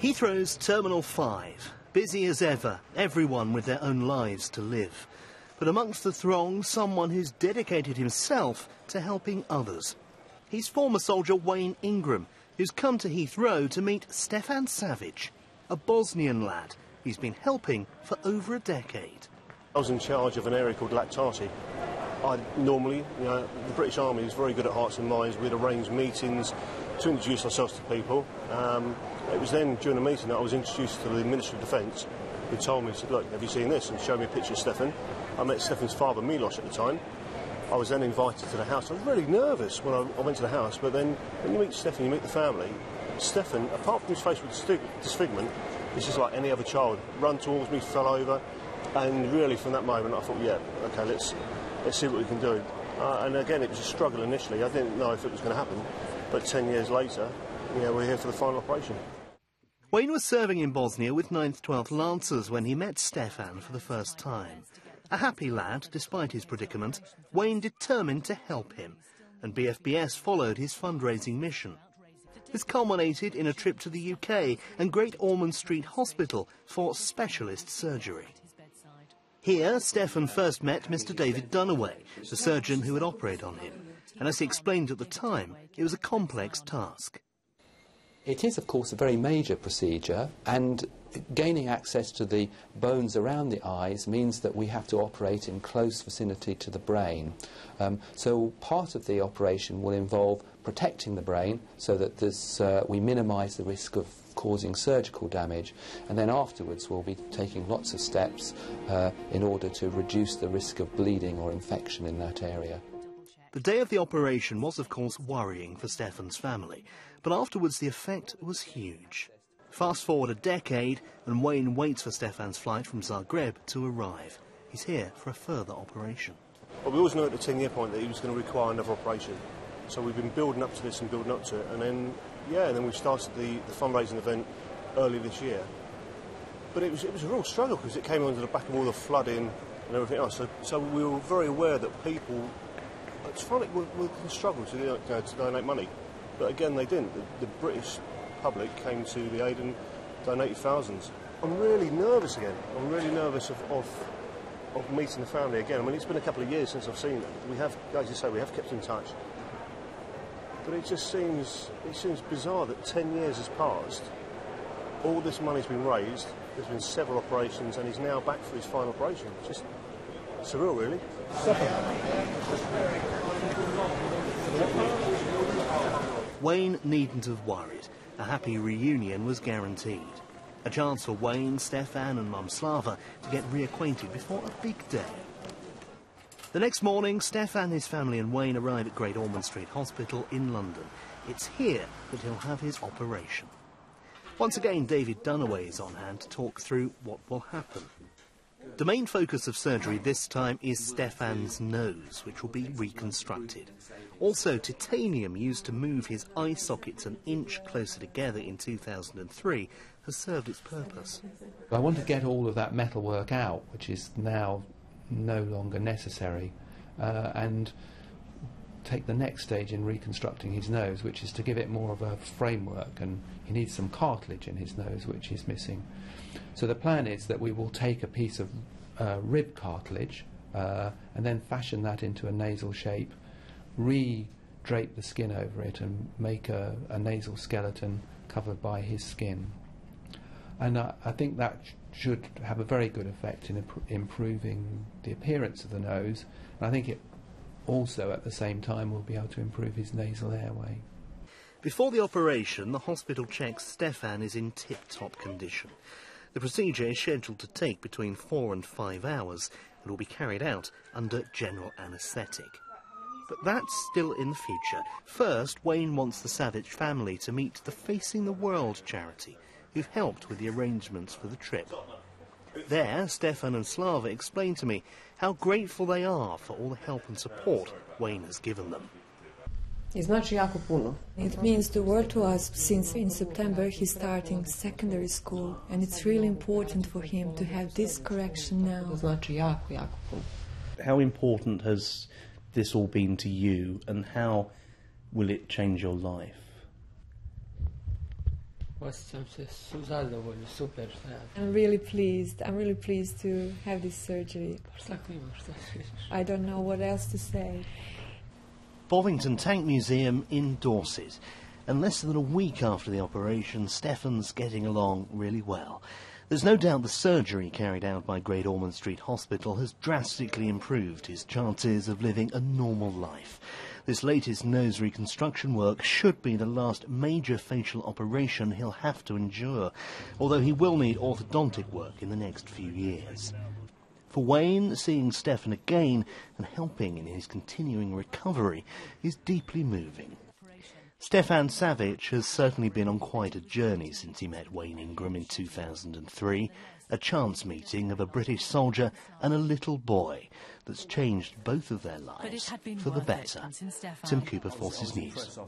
Heathrow's Terminal 5. Busy as ever, everyone with their own lives to live. But amongst the throng, someone who's dedicated himself to helping others. He's former soldier Wayne Ingram, who's come to Heathrow to meet Stefan Savic, a Bosnian lad he's been helping for over a decade. I was in charge of an area called Laktaši. I normally, you know, the British Army is very good at hearts and minds. We'd arrange meetings to introduce ourselves to people. Um, it was then during a meeting that I was introduced to the Minister of Defence, who told me, said, look, have you seen this? And showed me a picture of Stefan. I met Stefan's father, Milos, at the time. I was then invited to the house. I was really nervous when I, I went to the house, but then when you meet Stefan, you meet the family. Stefan, apart from his face with disfigurement, this is like any other child. Run towards me, fell over, and really from that moment I thought, yeah, okay, let's let's see what we can do. Uh, and again, it was a struggle initially. I didn't know if it was going to happen, but 10 years later, yeah, we're here for the final operation. Wayne was serving in Bosnia with 9th 12th Lancers when he met Stefan for the first time. A happy lad, despite his predicament, Wayne determined to help him, and BFBS followed his fundraising mission. This culminated in a trip to the UK and Great Ormond Street Hospital for specialist surgery. Here, Stefan first met Mr. David Dunaway, the surgeon who would operate on him. And as he explained at the time, it was a complex task. It is, of course, a very major procedure, and gaining access to the bones around the eyes means that we have to operate in close vicinity to the brain. Um, so part of the operation will involve protecting the brain so that uh, we minimise the risk of causing surgical damage, and then afterwards we'll be taking lots of steps uh, in order to reduce the risk of bleeding or infection in that area. The day of the operation was, of course, worrying for Stefan's family, but afterwards the effect was huge. Fast forward a decade, and Wayne waits for Stefan's flight from Zagreb to arrive. He's here for a further operation. Well, we always knew at the 10 year point that he was going to require another operation. So we've been building up to this and building up to it, and then yeah, and then we started the, the fundraising event early this year. But it was it was a real struggle because it came under the back of all the flooding and everything else. So, so we were very aware that people, it's funny, we, we struggle to, you uh, know, to donate money, but again they didn't. The, the British public came to the aid and donated thousands. I'm really nervous again. I'm really nervous of, of of meeting the family again. I mean, it's been a couple of years since I've seen them. We have, as you say, we have kept in touch. But it just seems it seems bizarre that 10 years has passed, all this money's been raised, there's been several operations, and he's now back for his final operation. Just surreal, really. Wayne needn't have worried. A happy reunion was guaranteed. A chance for Wayne, Stefan, and Mum Slava to get reacquainted before a big day. The next morning, Stefan, his family and Wayne arrive at Great Ormond Street Hospital in London. It's here that he'll have his operation. Once again, David Dunaway is on hand to talk through what will happen. The main focus of surgery this time is Stefan's nose, which will be reconstructed. Also, titanium used to move his eye sockets an inch closer together in 2003 has served its purpose. I want to get all of that metalwork out, which is now no longer necessary, uh, and take the next stage in reconstructing his nose, which is to give it more of a framework, and he needs some cartilage in his nose, which is missing. So the plan is that we will take a piece of uh, rib cartilage uh, and then fashion that into a nasal shape, re-drape the skin over it, and make a, a nasal skeleton covered by his skin. And I, I think that should have a very good effect in imp- improving the appearance of the nose. And I think it also, at the same time, will be able to improve his nasal airway. Before the operation, the hospital checks Stefan is in tip-top condition. The procedure is scheduled to take between four and five hours and will be carried out under general anaesthetic. But that's still in the future. First, Wayne wants the Savic family to meet the Facing the World charity who've helped with the arrangements for the trip. There, Stefan and Slava explained to me how grateful they are for all the help and support Wayne has given them. It means the world to us since in September he's starting secondary school and it's really important for him to have this correction now. How important has this all been to you and how will it change your life? I'm really pleased. I'm really pleased to have this surgery. I don't know what else to say. Bovington Tank Museum in Dorset. And less than a week after the operation, Stefan's getting along really well. There's no doubt the surgery carried out by Great Ormond Street Hospital has drastically improved his chances of living a normal life. This latest nose reconstruction work should be the last major facial operation he'll have to endure, although he will need orthodontic work in the next few years. For Wayne, seeing Stefan again and helping in his continuing recovery is deeply moving. Stefan Savic has certainly been on quite a journey since he met Wayne Ingram in 2003, a chance meeting of a British soldier and a little boy that's changed both of their lives for the better. Tim Cooper, Forces News.